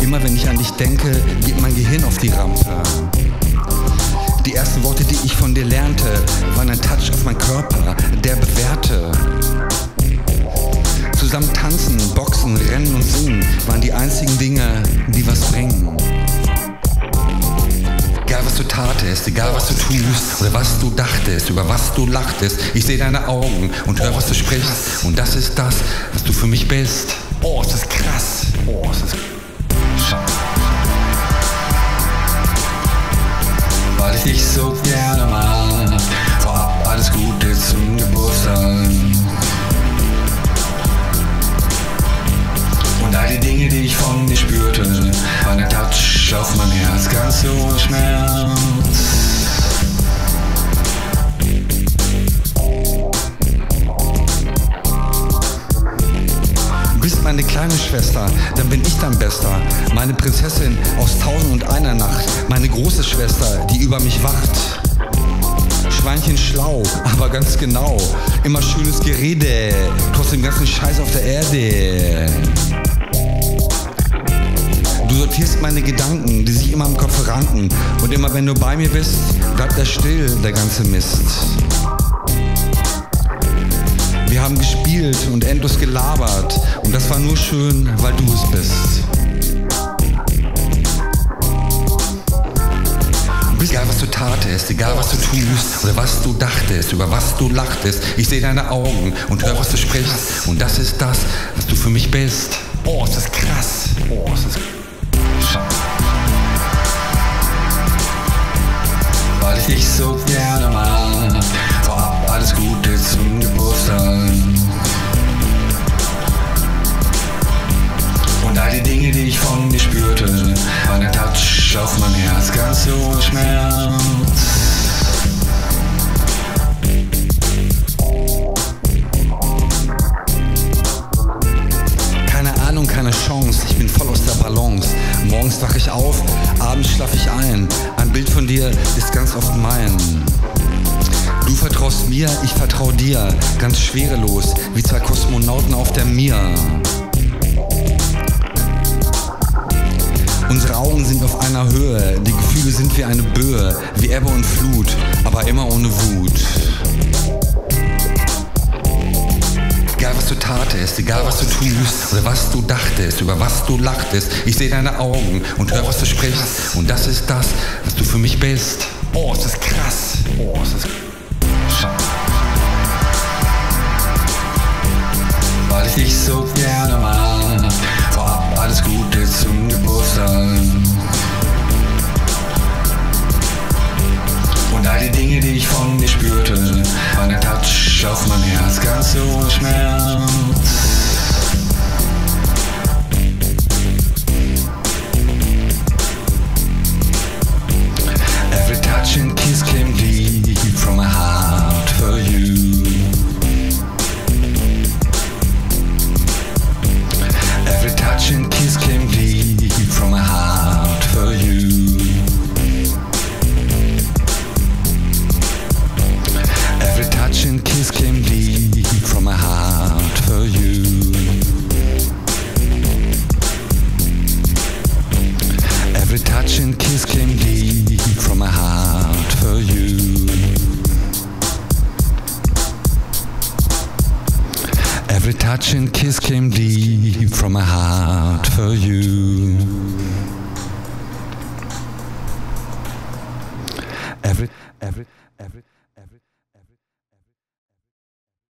Immer wenn ich an dich denke, geht mein Gehirn auf die Rampe. Die ersten Worte, die ich von dir lernte, waren ein Touch auf meinen Körper, der bewährte. Zusammen tanzen, boxen, rennen und singen waren die einzigen Dinge, die was bringen. Egal was du tatest, egal was du tust oder was du dachtest, über was du lachtest, ich sehe deine Augen und höre, was du sprichst. Und das ist das, was du für mich bist. Oh, ist das krass. Oh, ist das Weil ich dich so gerne mag. Vorab alles Gute zum Geburtstag. Und all die Dinge, die ich von dir spürte, war ein Touch auf mein Herz, ganz ohne Schmerz. Kleine Schwester, dann bin ich dein Bester. Meine Prinzessin aus Tausend und einer Nacht. Meine große Schwester, die über mich wacht. Schweinchen schlau, aber ganz genau. Immer schönes Gerede, trotz dem ganzen Scheiß auf der Erde. Du sortierst meine Gedanken, die sich immer im Kopf ranken. Und immer wenn du bei mir bist, bleibt er still, der ganze Mist. Wir haben gespielt und endlos gelabert und das war nur schön, weil du es bist. Egal was du tatest, egal was du tust oder was du dachtest, über was du lachtest, ich sehe deine Augen und höre, was du sprichst. Und das ist das, was du für mich bist. Oh, ist das krass. Oh, ist das Weil ich dich so gerne mag. Vorab alles Gute zum Geburtstag. Ohne Schmerz. Keine Ahnung, keine Chance, ich bin voll aus der Balance. Morgens wach ich auf, abends schlaf ich ein. Ein Bild von dir ist ganz oft mein. Du vertraust mir, ich vertrau dir, ganz schwerelos, wie zwei Kosmonauten auf der Mir. Augen sind auf einer Höhe, die Gefühle sind wie eine Böe, wie Ebbe und Flut, aber immer ohne Wut. Egal was du tatest, egal was du tust oder was du dachtest, über was du lachtest, ich sehe deine Augen und höre, was du sprichst. Und das ist das, was du für mich bist. Oh, ist das krass. Oh, ist das Weil ich dich so gerne mag. Vorab alles Gute zum Geburtstag. Touch auf mein Herz, ganz ohne Schmerz. Every touch and kiss touch and kiss came deep from my heart for you. Every touch and kiss came deep from my heart for you. Every, every, every, every.